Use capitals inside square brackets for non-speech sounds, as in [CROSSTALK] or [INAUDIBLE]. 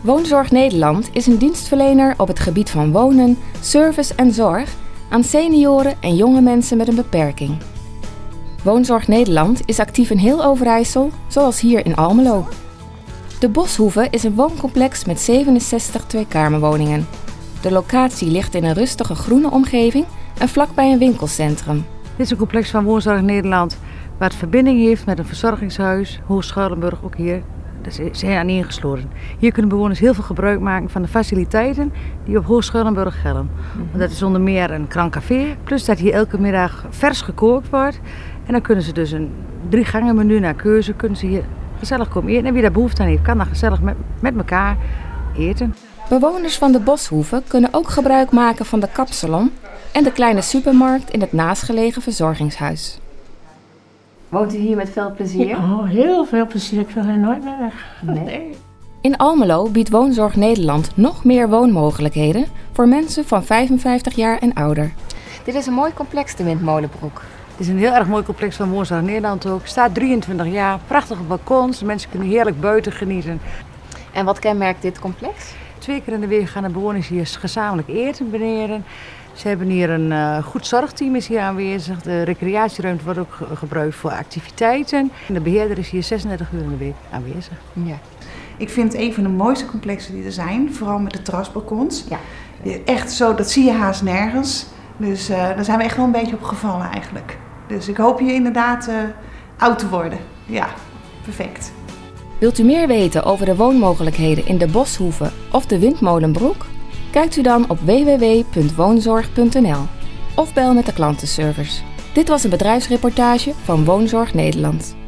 Woonzorg Nederland is een dienstverlener op het gebied van wonen, service en zorg aan senioren en jonge mensen met een beperking. Woonzorg Nederland is actief in heel Overijssel, zoals hier in Almelo. De Boshoeve is een wooncomplex met 67 tweekamerwoningen. De locatie ligt in een rustige groene omgeving en vlakbij een winkelcentrum. Dit is een complex van Woonzorg Nederland waar het verbinding heeft met een verzorgingshuis, Hoog ook hier. Daar zijn aan ingesloten. Hier kunnen bewoners heel veel gebruik maken van de faciliteiten die op Hoog gelden. Mhm. Dat is onder meer een krankcafé, plus dat hier elke middag vers gekookt wordt. En dan kunnen ze dus een drie gangen menu naar keuze, kunnen ze hier gezellig komen eten. En wie daar behoefte aan heeft, kan dan gezellig met, met elkaar eten. Bewoners van de Boshoeve kunnen ook gebruik maken van de kapsalon en de kleine supermarkt in het naastgelegen verzorgingshuis. Woont u hier met veel plezier? oh, heel veel plezier. Ik wil er nooit meer weg. [LAUGHS] Nee. In Almelo biedt Woonzorg Nederland nog meer woonmogelijkheden voor mensen van 55 jaar en ouder. Dit is een mooi complex, de Windmolenbroek. Het is een heel erg mooi complex van Woonzorg Nederland ook. Staat 23 jaar, prachtige balkons, mensen kunnen heerlijk buiten genieten. En wat kenmerkt dit complex? Twee keer in de week gaan de bewoners hier gezamenlijk eten beneden. Ze hebben hier een uh, goed zorgteam is hier aanwezig. De recreatieruimte wordt ook gebruikt voor activiteiten. En de beheerder is hier 36 uur in de week aanwezig. Ja. Ik vind het een van de mooiste complexen die er zijn, vooral met de terrasbalkons. Ja. Echt zo, dat zie je haast nergens. Dus uh, daar zijn we echt wel een beetje op gevallen eigenlijk. Dus ik hoop hier inderdaad uh, oud te worden. Ja, perfect. Wilt u meer weten over de woonmogelijkheden in de Boshoeve of de Windmolenbroek? Kijkt u dan op www.woonzorg.nl of bel met de klantenservice. Dit was een bedrijfsreportage van Woonzorg Nederland.